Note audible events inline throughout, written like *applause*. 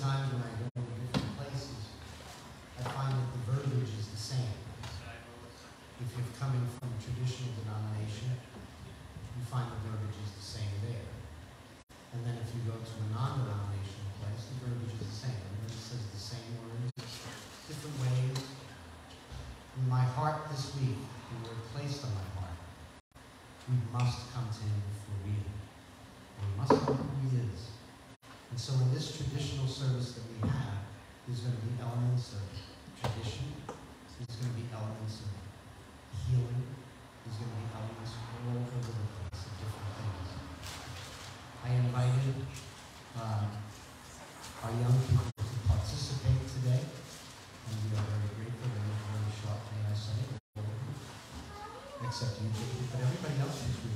Time. certinho, você tem que treinar e variar os riscos.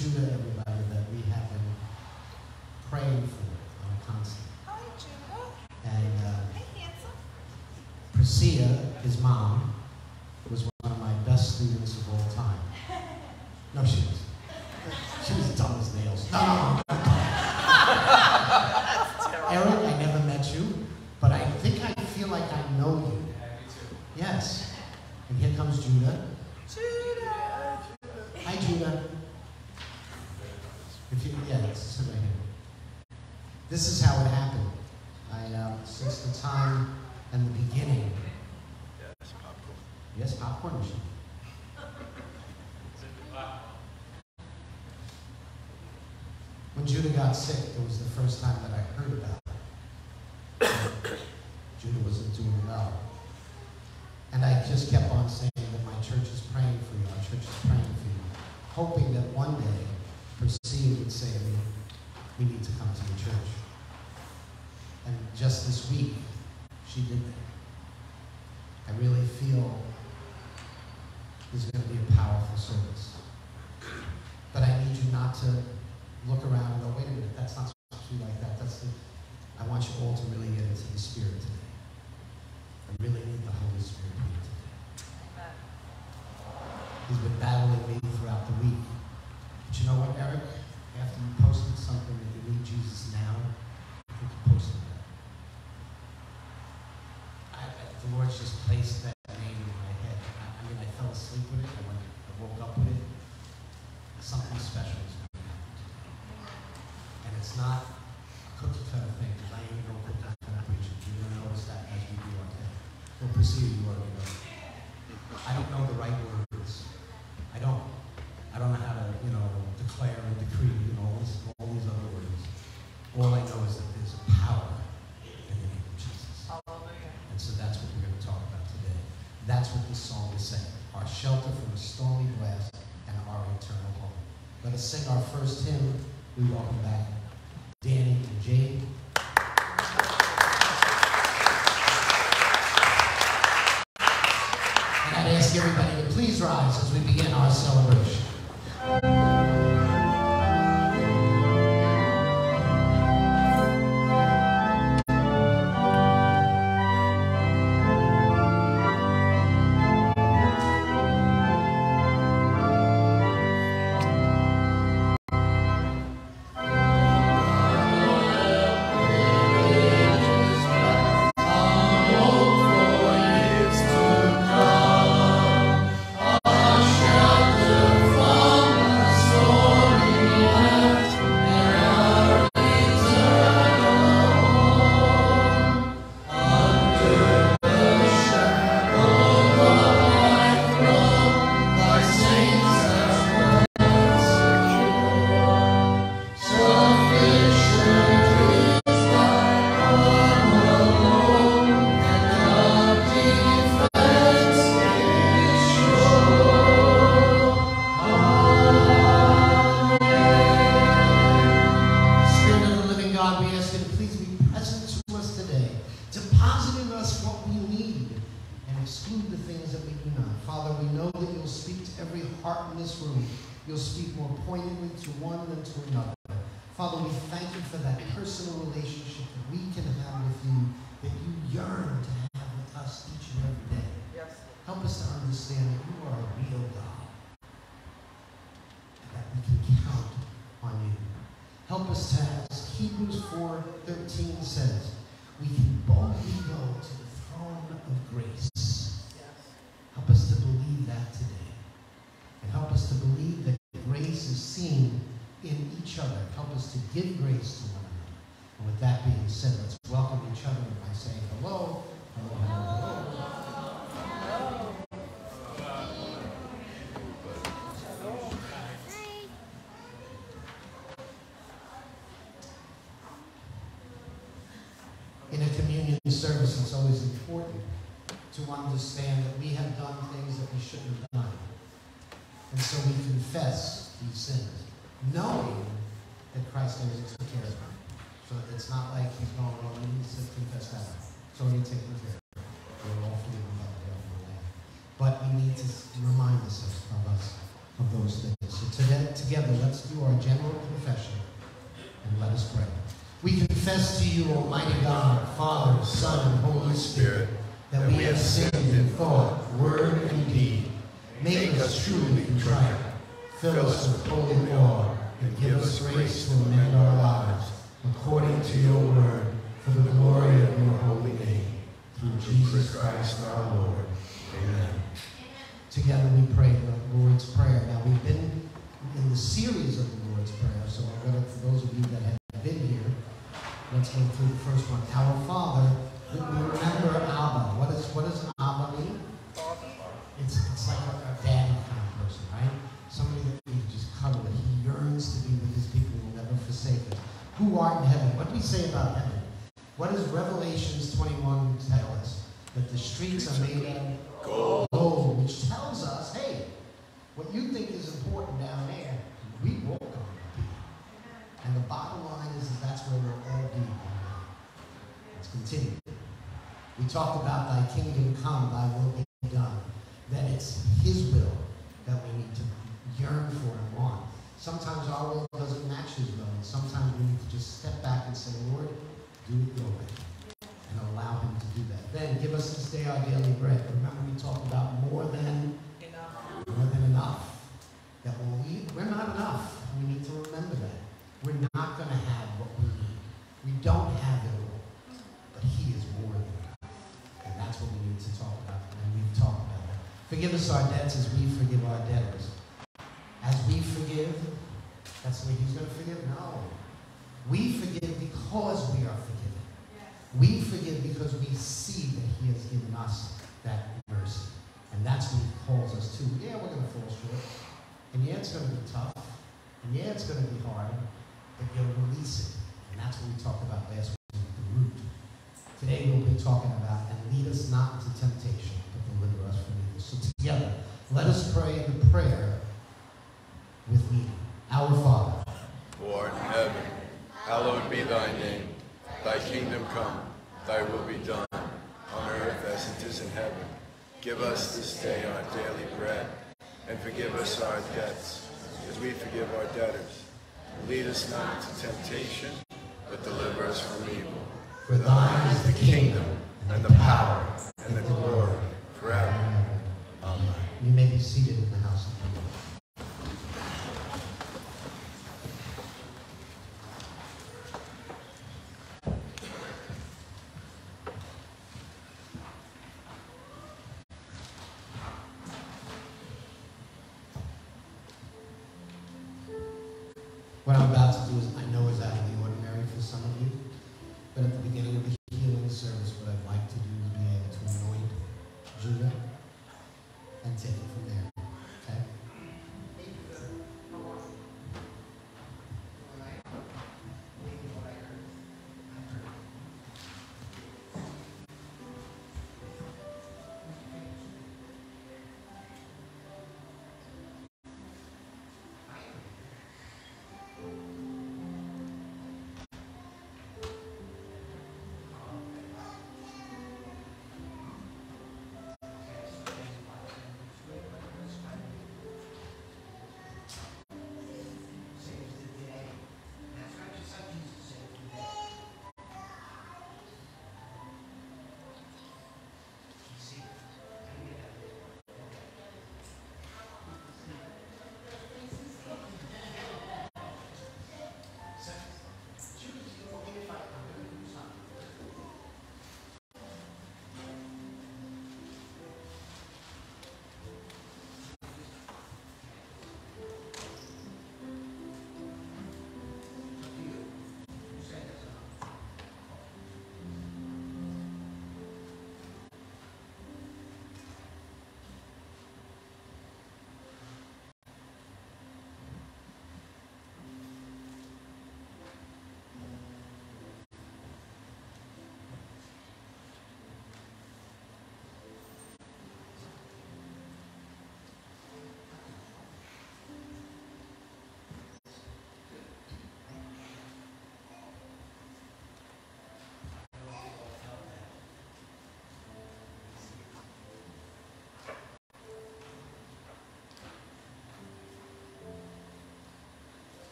is Judah, everybody, that we have been praying for on a constant. Hi, Judah. And uh, hey, handsome. Priscilla, his mom, When Judah got sick, it was the first time that I heard about it. *coughs* Judah wasn't doing well. And I just kept on saying that my church is praying for you, my church is praying for you, hoping that one day Perceive would say to me, we need to come to the church. And just this week, she did that. I really feel is going to be a powerful service. But I need you not to look around and go, wait a minute, that's not supposed to be like that. That's the, I want you all to really get into the Spirit today. I really need the Holy Spirit here today. He's been battling me throughout the week. But you know what, Eric? After you posted something that you need Jesus now, you posted that. I, the Lord's just placed that. trust Him, we walk in that. Understand that we have done things that we shouldn't have done. And so we confess these sins, knowing that Christ already took care of them. So it's not like he's going, well, we need to confess that. It's already taken care of. We're all forgiven by the. But we need to remind ourselves of us of those things. So today, together, let's do our general confession and let us pray. We confess to you, Almighty God, Father, Son, and Holy Spirit, that we have sinned in thought, word, and deed. Make us truly contrite. Fill us with holy awe, and give us grace to amend our lives, according to your word, for the glory of your holy name. Through Jesus Christ our Lord. Amen. Together we pray the Lord's Prayer. Now we've been in the series of the Lord's Prayer, so I'm going to, for those of you that have been here, let's go through the first one. Our Father, we remember Abba. What is what does Abba mean? It's, it's like a, a daddy kind of person, right? Somebody that you just cuddle with. He yearns to be with his people and will never forsake us. Heaven? What do we say about heaven? What does Revelations 21 tell us? That the streets are made of gold. gold, which tells us, hey, what you think is important down there, we walk on it. And the bottom line is, that's where we'll all be. Let's continue. We talked about thy kingdom come, thy will be done. That it's his will that we need to yearn for and want. Sometimes our will doesn't match his will, and sometimes just step back and say, Lord, do it your way. And allow him to do that. Then give us this day our daily bread. Remember we talked about more than Enough. more than enough. That when we, we're not enough. We need to remember that. We're not going to have what we need. We don't have it all. But He is more than enough. And that's what we need to talk about. And we've talked about that. Forgive us our debts as we forgive our debtors. As we forgive, that's the way He's going to forgive? No. We forgive because we are forgiven. We forgive because we see that He has given us that mercy. And that's what He calls us to. Yeah, we're going to fall short. And yeah, it's going to be tough. And yeah, it's going to be hard. But you'll release it. And that's what we talked about last week, the root. Today we'll be talking about, and lead us not into temptation, but deliver us from evil. So together, let us pray the prayer with me. Our Father. Who art in heaven, hallowed be thy name. Thy kingdom come, thy will be done, on earth as it is in heaven. Give us this day our daily bread, and forgive us our debts, as we forgive our debtors. Lead us not into temptation, but deliver us from evil. For thine is the kingdom, and the power,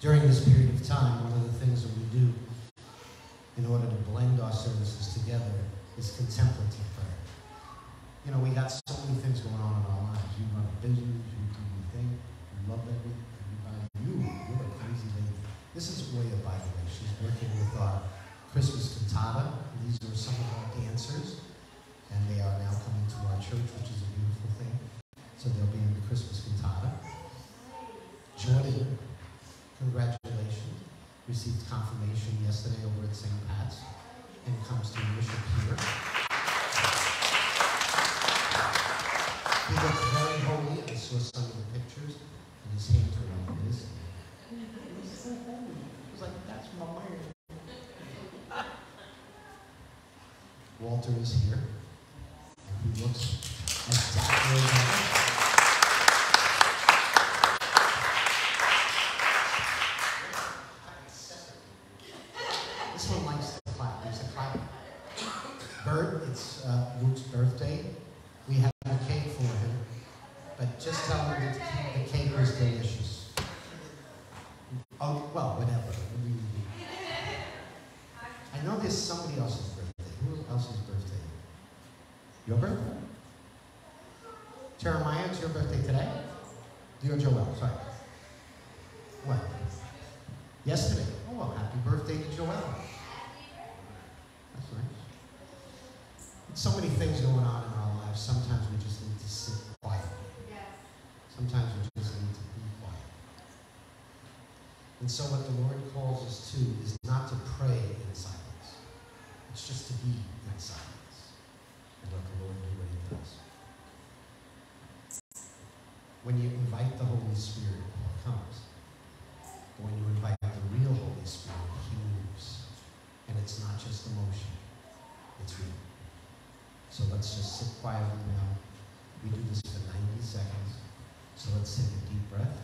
During this period of time, one of the things that we do in order to blend our services together is contemplative prayer. You know, we got St. Pat's and comes to worship here. He looks very holy. I saw some of the pictures, and his hands are like this. was like, that's my. Walter is here. And he looks exactly like This one likes to clap. There's a clap. Bert, it's uh, Luke's birthday. We have a cake for him, but just tell him that the cake was delicious. Oh, well, whatever. What do you do? I know there's somebody else's birthday. Who else's birthday? Your birthday? Jeremiah, it's your birthday today? You're Joel, sorry. What? Yesterday. Oh, well, happy birthday to Joel. That's nice. So many things going on in our lives. Sometimes we just need to sit quietly. Sometimes we just need to be quiet. And so what the Lord calls us to is not to pray in silence. It's just to be in silence. And let the Lord do what he does. When you invite the Holy Spirit, he comes. But when you invite the real Holy Spirit, he moves. And it's not just emotion, it's real. So let's just sit quietly now. We do this for 90 seconds. So let's take a deep breath.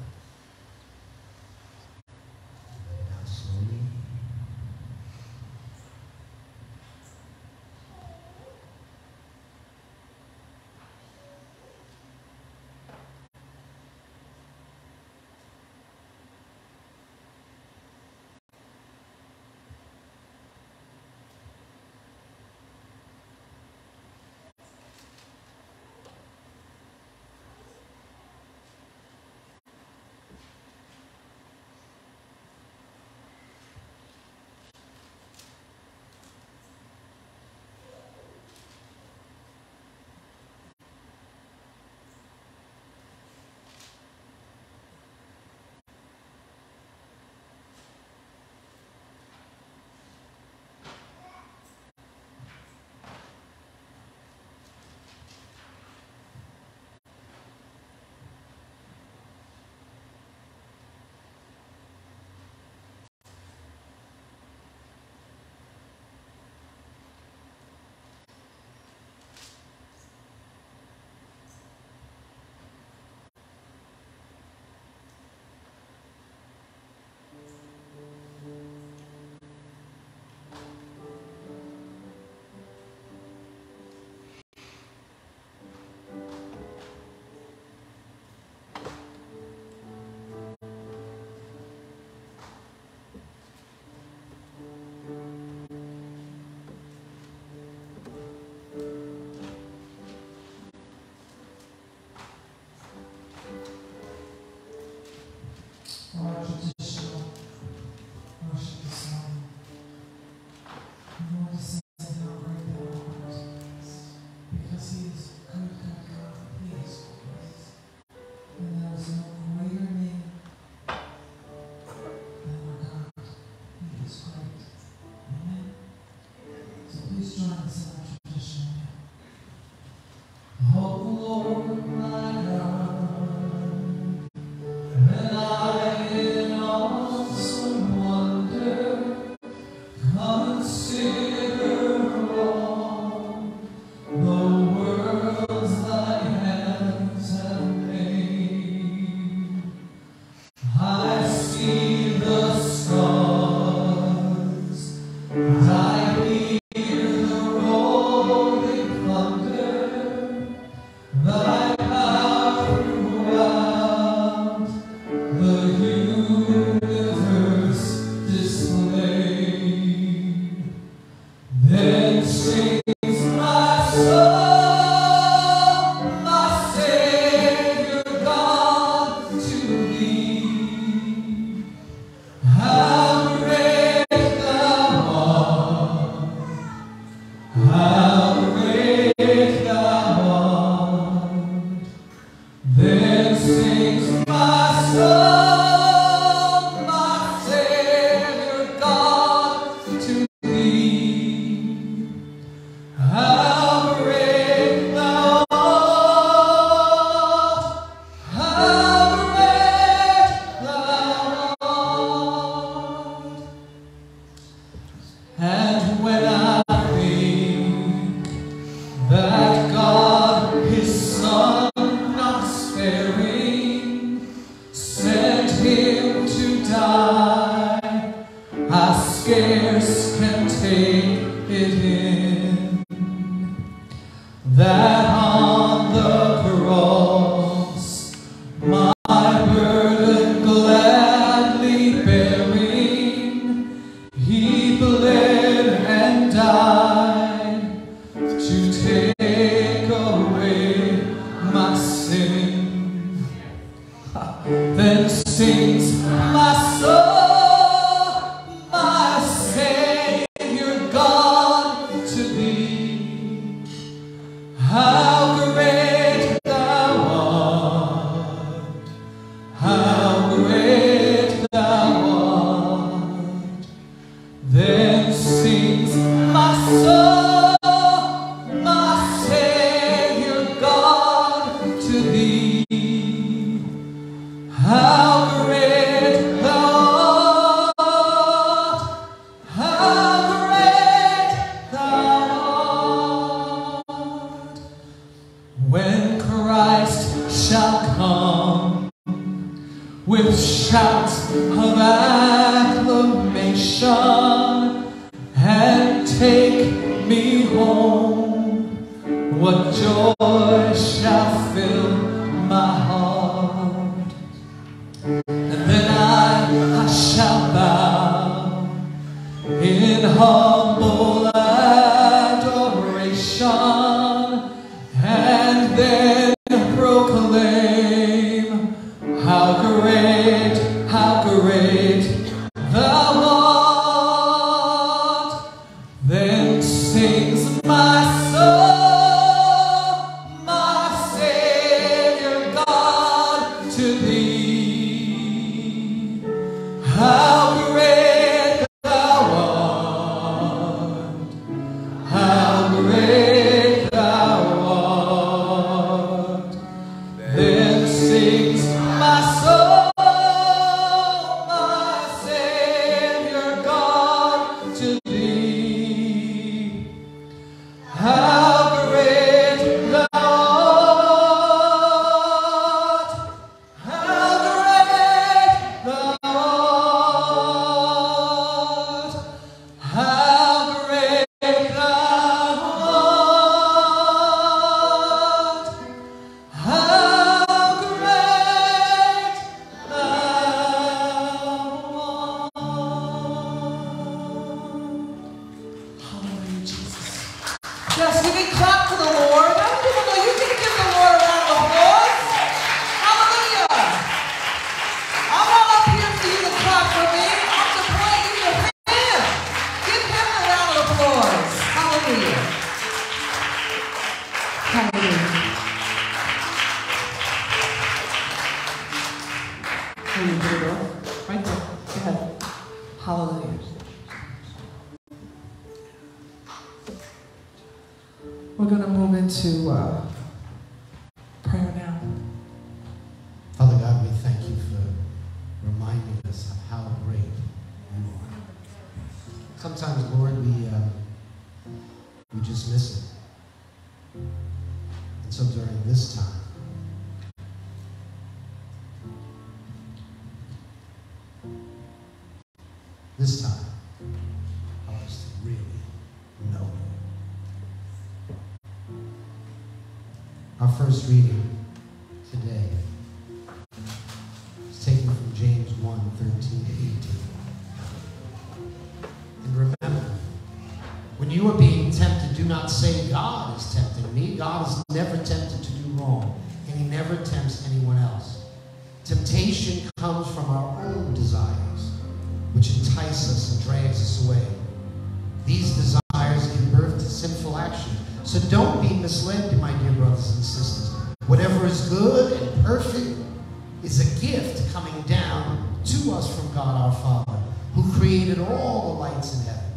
Father, who created all the lights in heaven.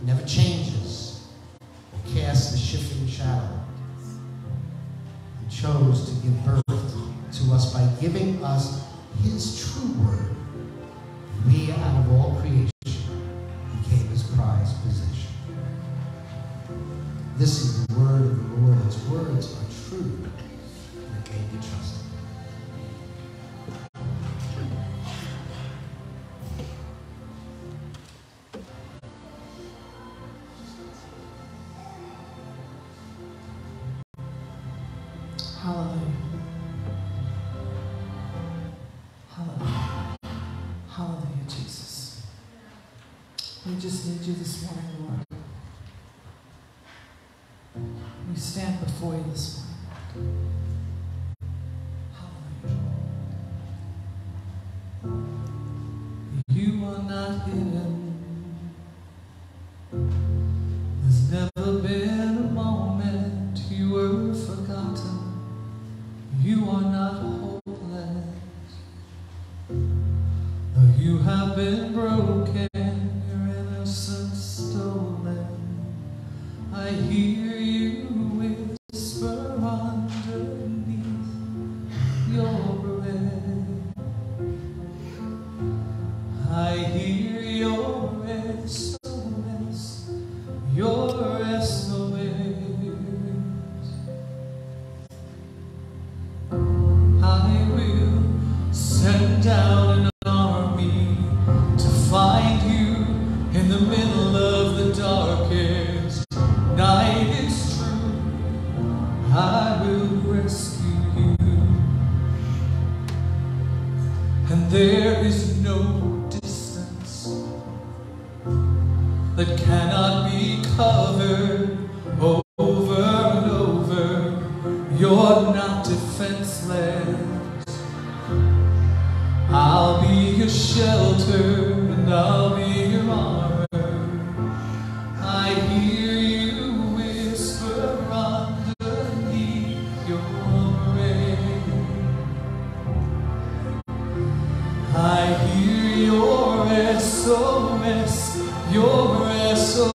He never changes or casts a shifting shadow. He chose to give birth to us by giving us his true word. We, out of all creation, became his prized possession. This is the word of the Lord. His words are true, and it may be trusted. just need you this morning, Lord. We stand before you this morning. hear your SOS, your SOS.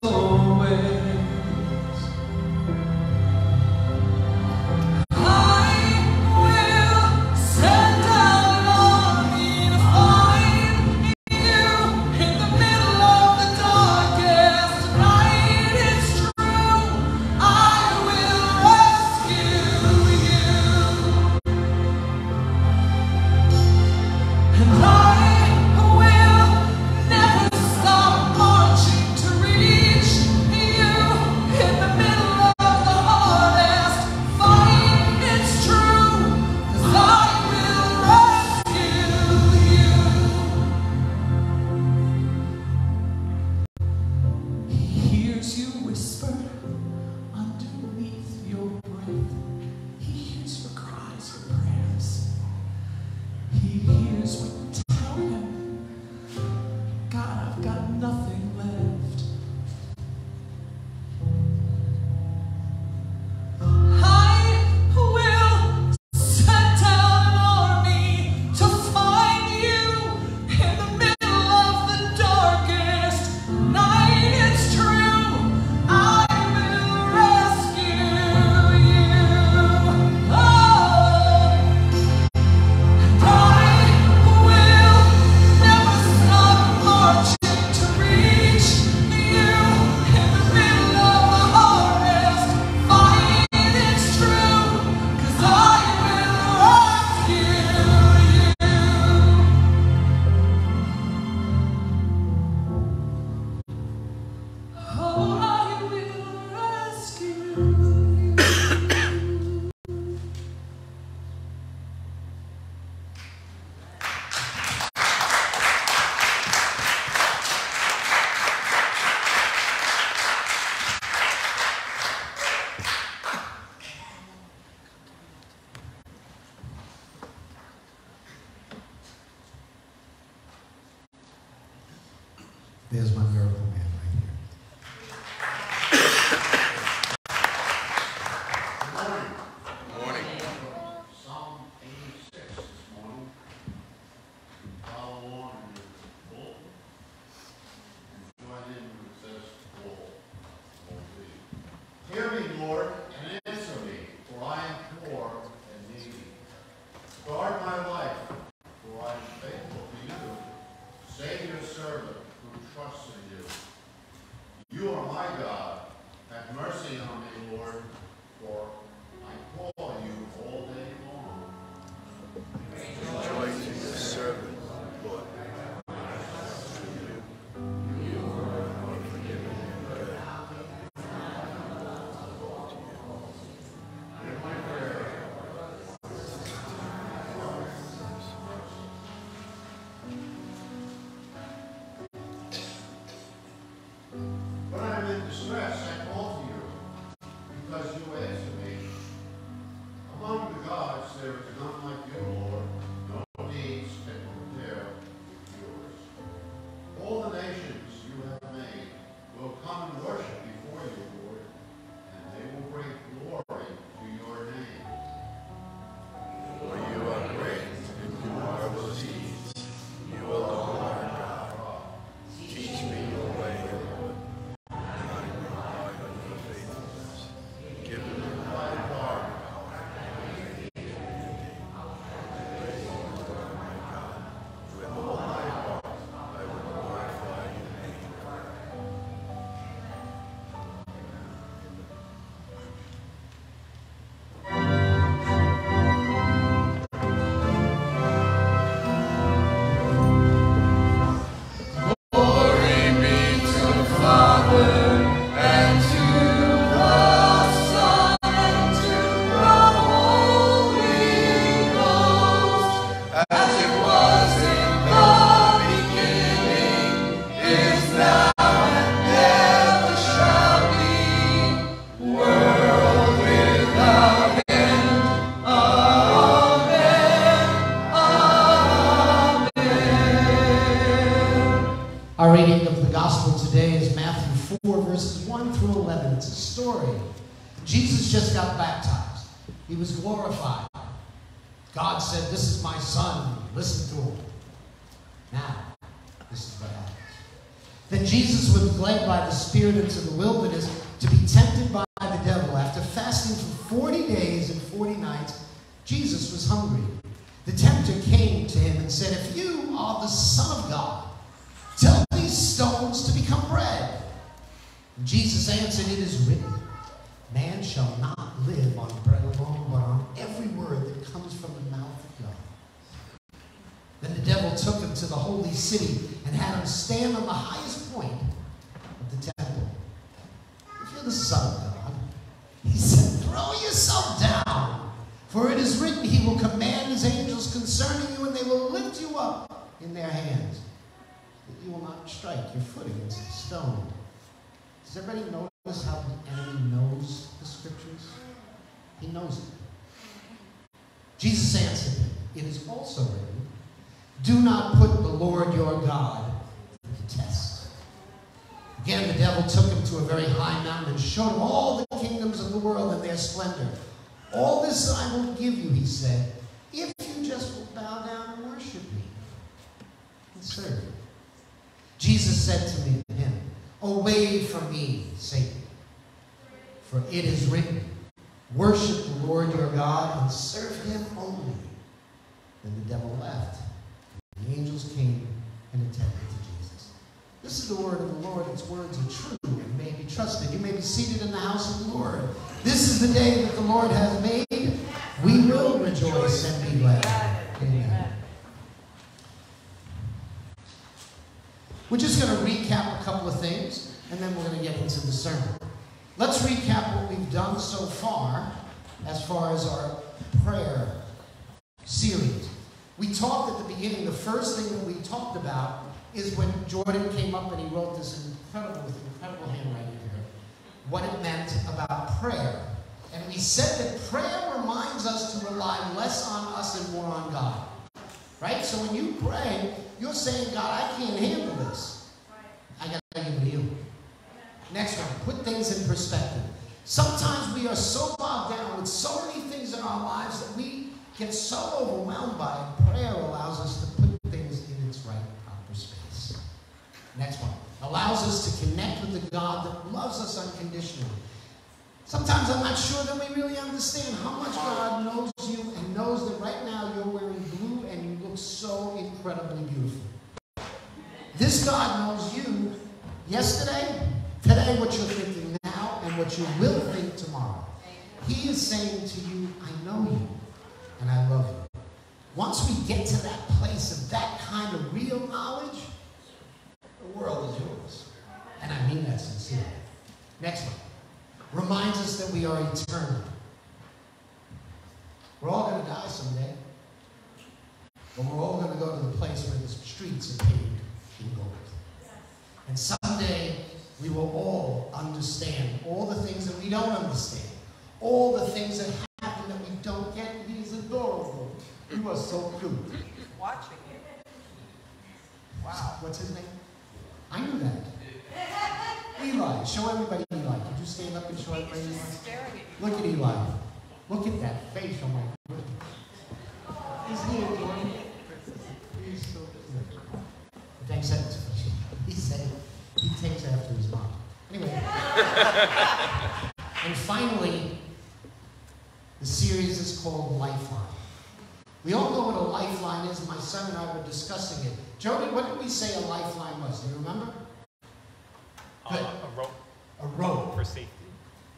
Listen to him. Now, this is what happens. Then Jesus was led by the Spirit into the wilderness to be tempted by the devil. After fasting for 40 days and 40 nights, Jesus was hungry. The tempter came to him and said, If you are the Son of God, tell these stones to become bread. And Jesus answered, It is written, Man shall not live on bread alone, but on every word that comes from the mouth. Then the devil took him to the holy city and had him stand on the highest point of the temple. If you're the Son of God, he said, Throw yourself down, for it is written, He will command His angels concerning you, and they will lift you up in their hands, that you will not strike your foot against a stone. Does everybody notice how the enemy knows the scriptures? He knows it. Jesus answered It is also written, Do not put the Lord your God to the test. Again, the devil took him to a very high mountain and showed him all the kingdoms of the world and their splendor. All this I will give you, he said, if you just will bow down and worship me and serve me. Jesus said to him, Away from me, Satan, for it is written, Worship the Lord your God and serve him only. Then the devil left. The angels came and attended to Jesus. This is the word of the Lord. Its words are true and may be trusted. You may be seated in the house of the Lord. This is the day that the Lord has made. We will rejoice and be glad. Amen. We're just going to recap a couple of things, and then we're going to get into the sermon. Let's recap what we've done so far as far as our prayer series. We talked at the beginning, the first thing that we talked about is when Jordan came up and he wrote this incredible, with incredible handwriting here, what it meant about prayer. And we said that prayer reminds us to rely less on us and more on God. Right? So when you pray, you're saying, God, I can't handle this. I got to give it to you. Next one, put things in perspective. Sometimes we are so bogged down with so many things in our lives that we get so overwhelmed by it. Prayer allows us to put things in its right, proper space. Next one, allows us to connect with the God that loves us unconditionally. Sometimes I'm not sure that we really understand how much God knows you and knows that right now you're wearing blue and you look so incredibly beautiful. This God knows you yesterday, today, what you're thinking now, and what you will think tomorrow. He is saying to you, I know you and I love you. Once we get to that place of that kind of real knowledge, the world is yours. And I mean that sincerely. Next one reminds us that we are eternal. We're all going to die someday. But we're all going to go to the place where the streets are paved in gold. And someday we will all understand all the things that we don't understand. All the things that happen that we don't get. He's adorable. You are so cute. Watching it. Wow. What's his name? I knew that. Eli. Show everybody Eli. Could you stand up and show everybody Eli? Staring at you. Look at Eli. Look at that face. Oh my goodness. Isn't he adorable? He's so cute. Thanks. He said he takes after his mom. Anyway. *laughs* and finally, the series is called Lifeline. We all know what a lifeline is. My son and I were discussing it. Jody, what did we say a lifeline was? Do you remember? Uh, a rope A rope for safety.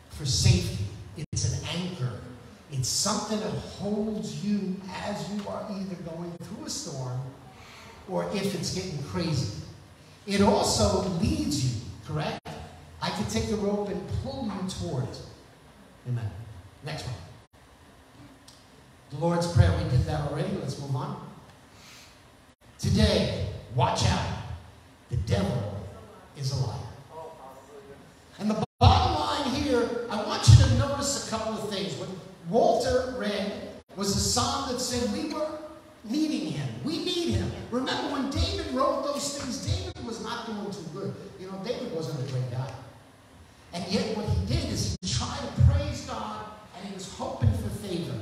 for safety. It's an anchor. It's something that holds you as you are either going through a storm or if it's getting crazy. It also leads you, correct? I can take the rope and pull you towards. Amen. Next one. The Lord's Prayer, we did that already. Let's move on. Today, watch out. The devil is a liar. And the bottom line here, I want you to notice a couple of things. What Walter read was a psalm that said we were needing him. We need him. Remember when David wrote those things, David was not doing too good. You know, David wasn't a great guy. And yet what he did is he tried to praise God and he was hoping for favor.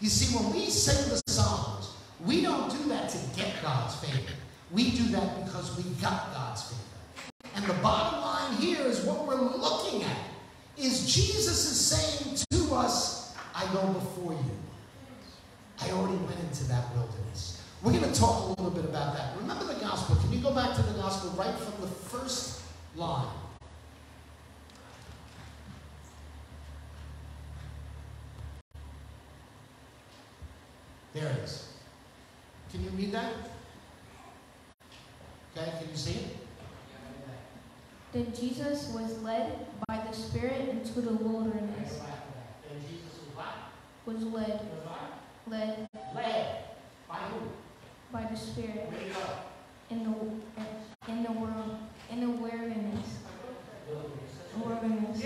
You see, when we sing the Psalms, we don't do that to get God's favor. We do that because we got God's favor. And the bottom line here is what we're looking at is Jesus is saying to us, I go before you. I already went into that wilderness. We're going to talk a little bit about that. Remember the gospel. Can you go back to the gospel right from the first line? There it is. Can you read that? Okay, can you see it? Then Jesus was led by the Spirit into the wilderness. And Jesus was what? Was led, Was what? led Led. By who? by the Spirit Where you go? in the in the world in the wilderness. Wilderness.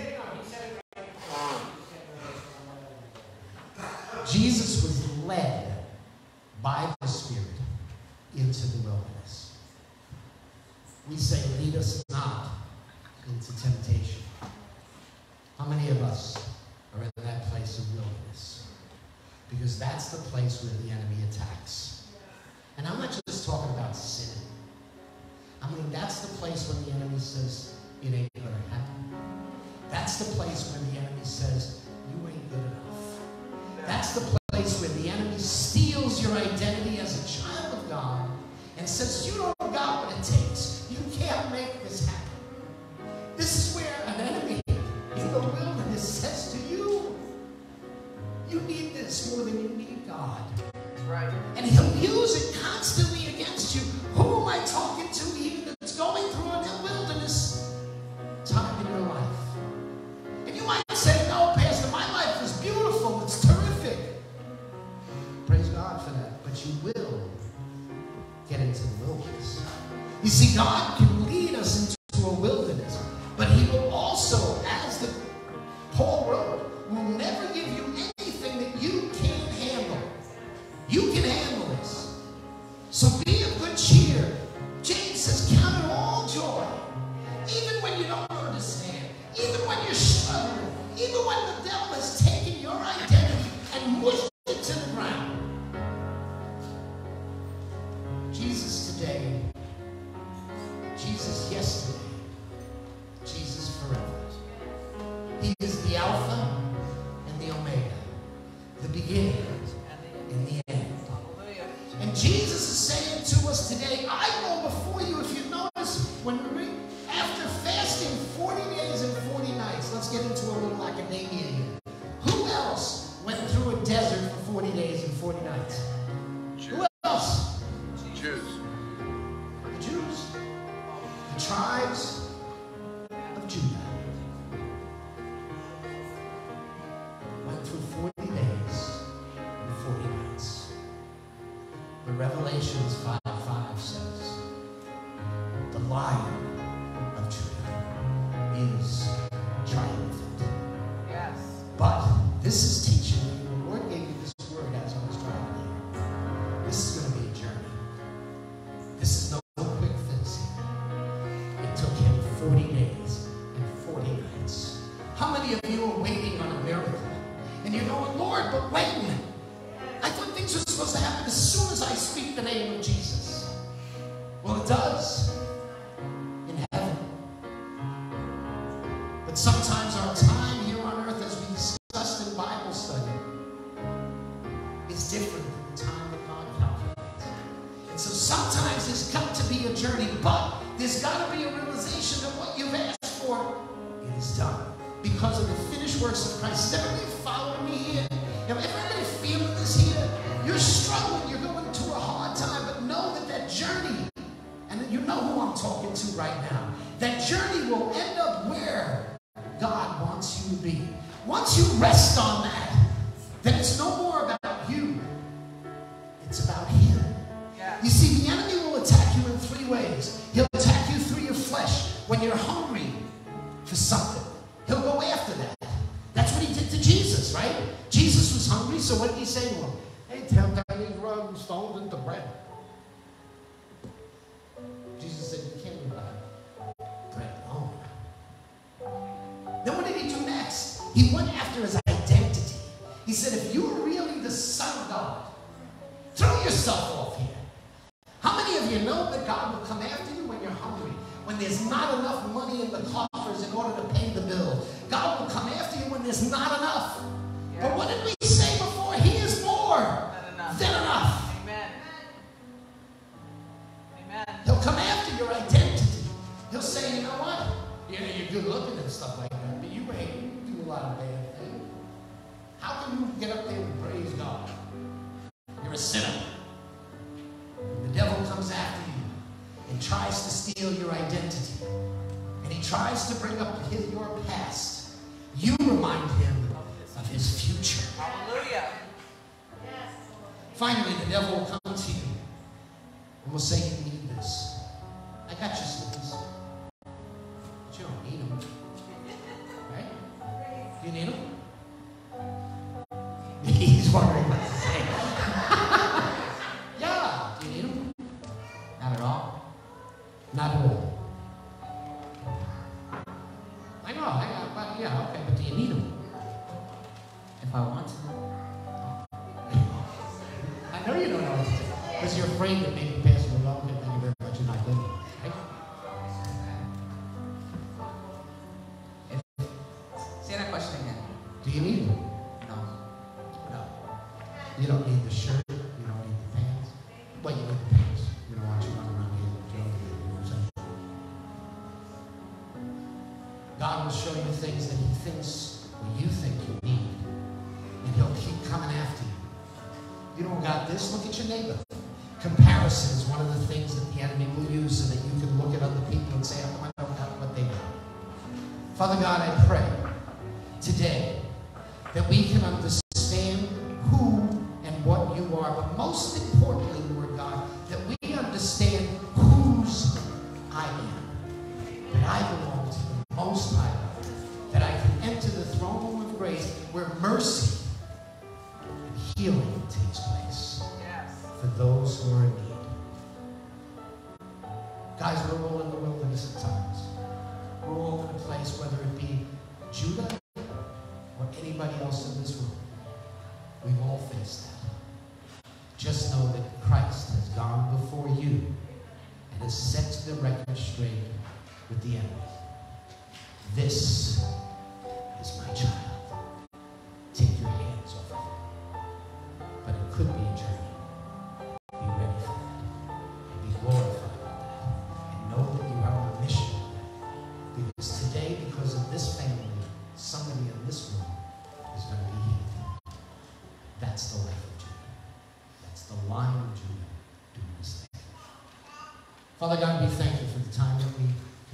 Jesus was led by the Spirit into the wilderness. We say, lead us not into temptation. How many of us are in that place of wilderness? Because that's the place where the enemy attacks. And I'm not just talking about sin. I mean, that's the place when the enemy says, it ain't going to happen. That's the place when the enemy says, you ain't good enough. That's the place where the enemy steals your identity as a child of God and says, You don't got what it takes. You can't make this happen. you are really the Son of God. Throw yourself off here. How many of you know that God will come after you when you're hungry, when there's not enough money in the coffers in order to pay the bill? God will come after you when there's not enough. Yeah. But what did we Finally, the devil will come to you and will say, You need this. I got you, your neighbor. Comparison is one of the things that the enemy will use so that you can look at other people and say, I don't have what they know." Father God, I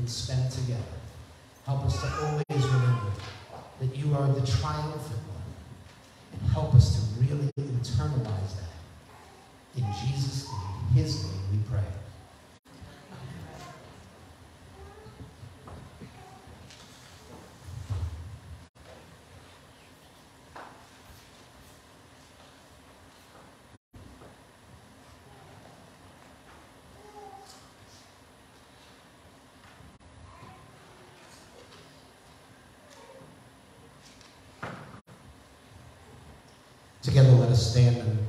spent together. Help us to always remember that you are the triumph Together, let us stand and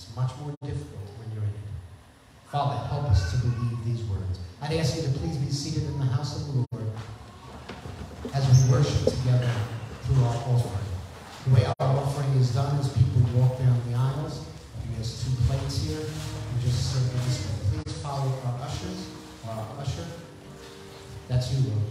It's much more difficult when you're in it. Father, help us to believe these words. I'd ask you to please be seated in the house of the Lord as we worship together through our offering. The way our offering is done is people walk down the aisles. He has two plates here. We just serve this way. Please follow our ushers, our usher. That's you, Lord.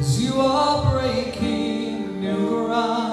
Cause you are breaking new ground.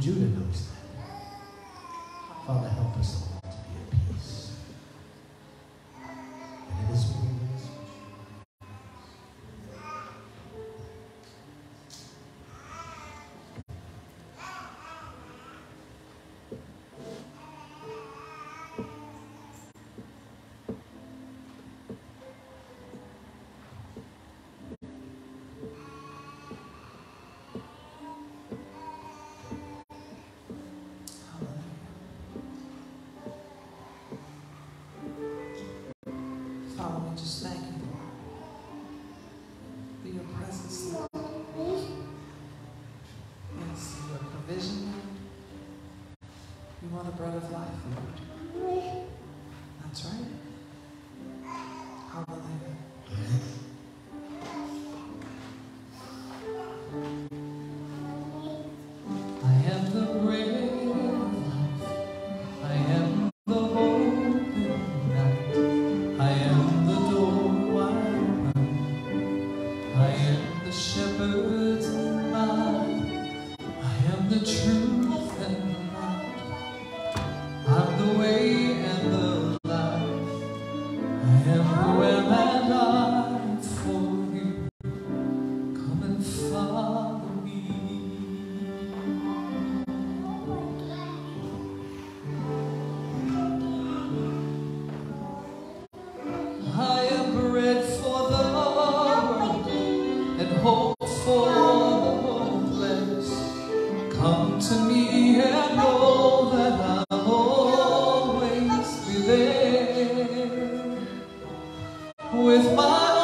Judah knows. just thank you, Lord, for your presence, Lord. Yes, your provision, You are the bread of life, Lord. with my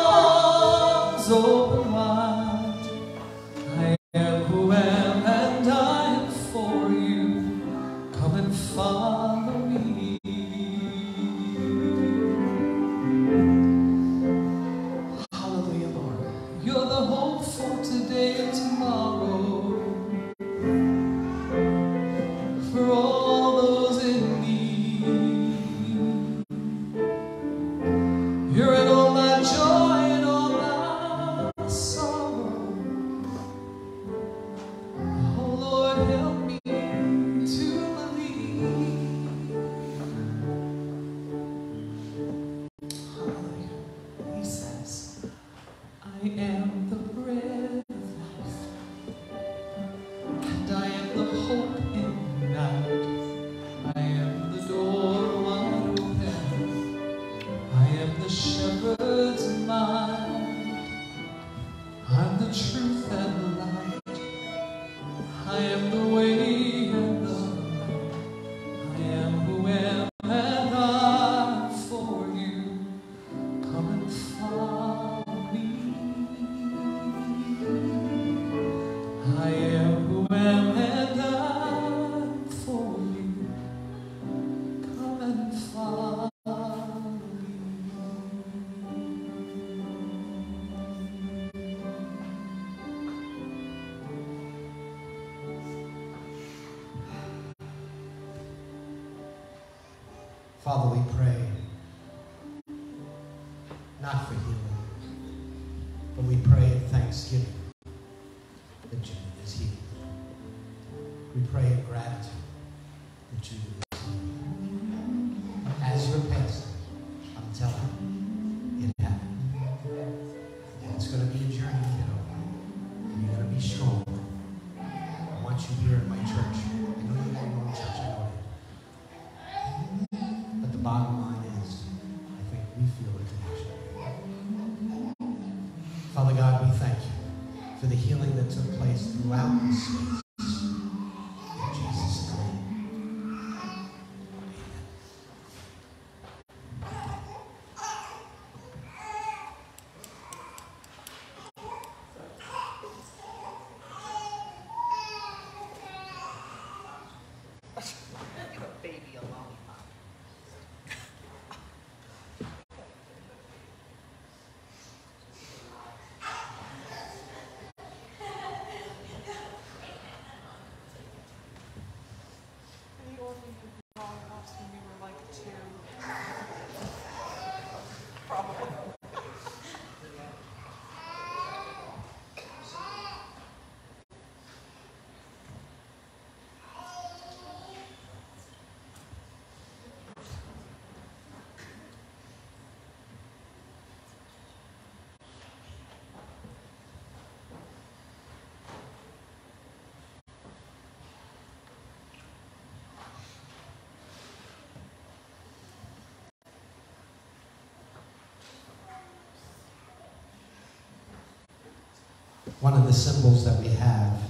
One of the symbols that we have,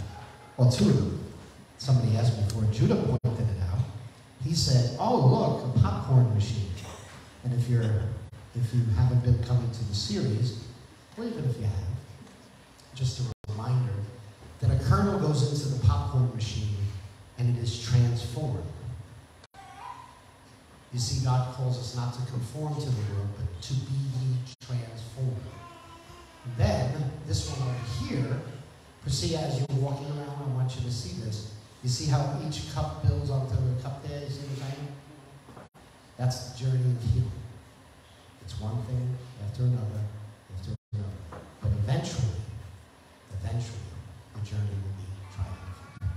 well, two of them. Somebody asked before, Judah pointed it out. He said, "Oh, look, a popcorn machine." And if you're, if you haven't been coming to the series, or even if you have, just a reminder that a kernel goes into the popcorn machine and it is transformed. You see, God calls us not to conform to the world, but to be here, see as you're walking around, I want you to see this. You see how each cup builds onto the cup there? You see what I'm? That's the journey of healing. It's one thing after another, after another. But eventually, eventually, the journey will be triumphant.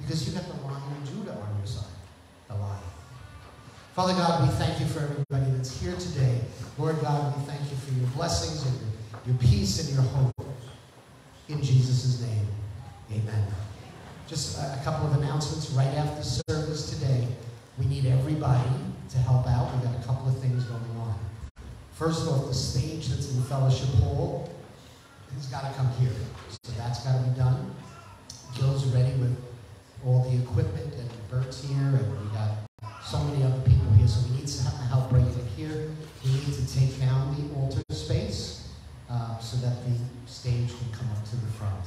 Because you got the lion Judah on your side, the lion. Father God, we thank you for everybody that's here today. Lord God, we thank you for your blessings and your, your peace and your hope. In Jesus' name, amen. Just a, couple of announcements right after service today. We need everybody to help out. We've got a couple of things going on. First off, the stage that's in the fellowship hall has got to come here. So that's got to be done. Gil's ready with all the equipment, and Bert's here, and we got so many other people here. So we need some help bringing it here. We need to take down the altar uh, so that the stage can come up to the front.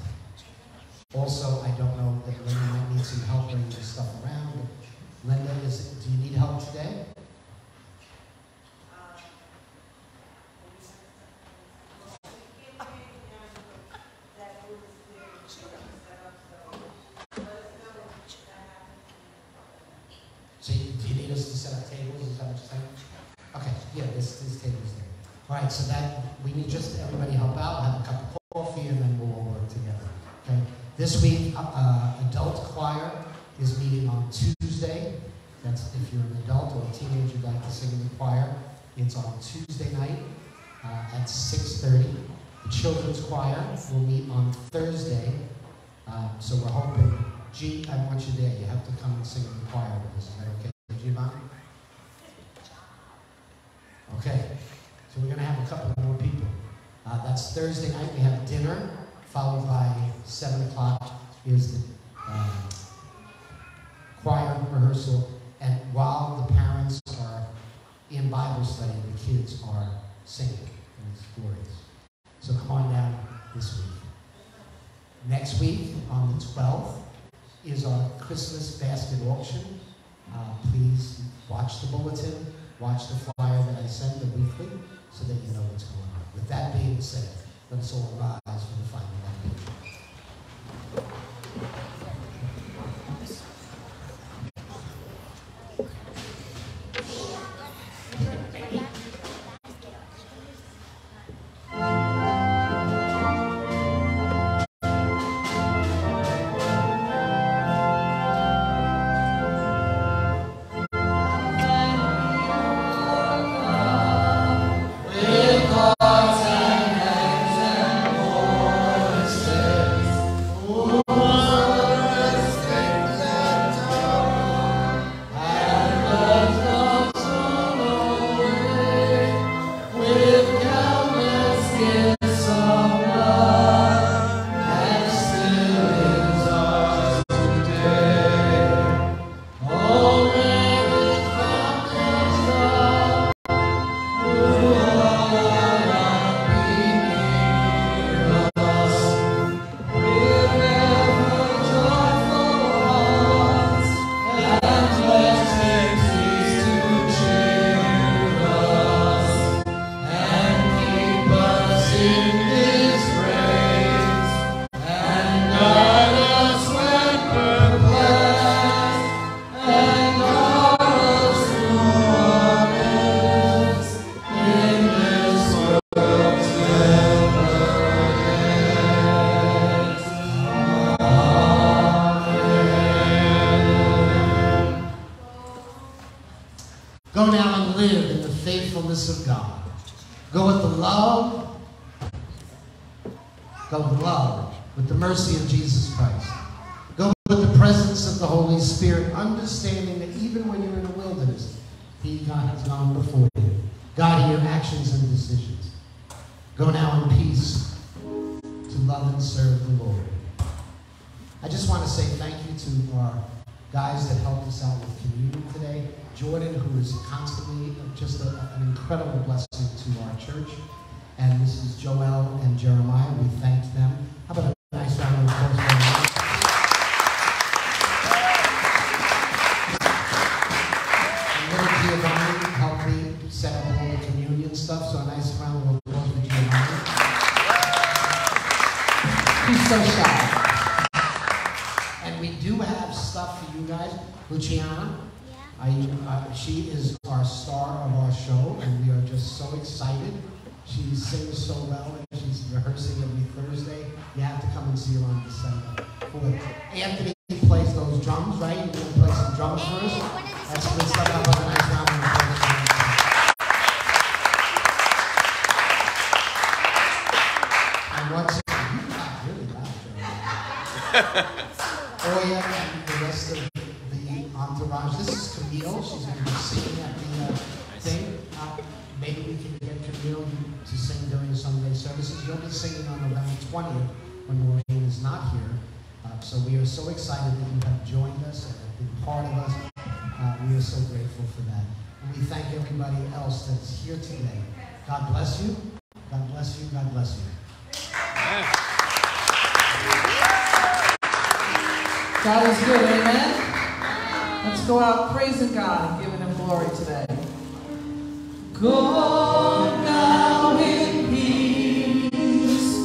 Also, I don't know that Linda might need some help bringing this stuff around. Linda, is, do you need help today? choir will meet on Thursday. Um, so we're hoping, G, I want you there. You have to come and sing in the choir with us. Is that okay with you, Okay. So we're going to have a couple more people. Uh, that's Thursday night. We have dinner, followed by 7 o'clock is the um, choir rehearsal. And while the parents are in Bible study, the kids are singing. And it's glorious. So come on down this week. Next week, on the 12th, is our Christmas basket auction. Uh, please watch the bulletin, watch the flyer that I send the weekly, so that you know what's going on. With that being said, let us all rise for the final. incredible blessing. We are so grateful for that. And we thank everybody else that's here today. God bless you. God bless you. God bless you. God is good, amen? Let's go out praising God and giving him glory today. Go now in peace.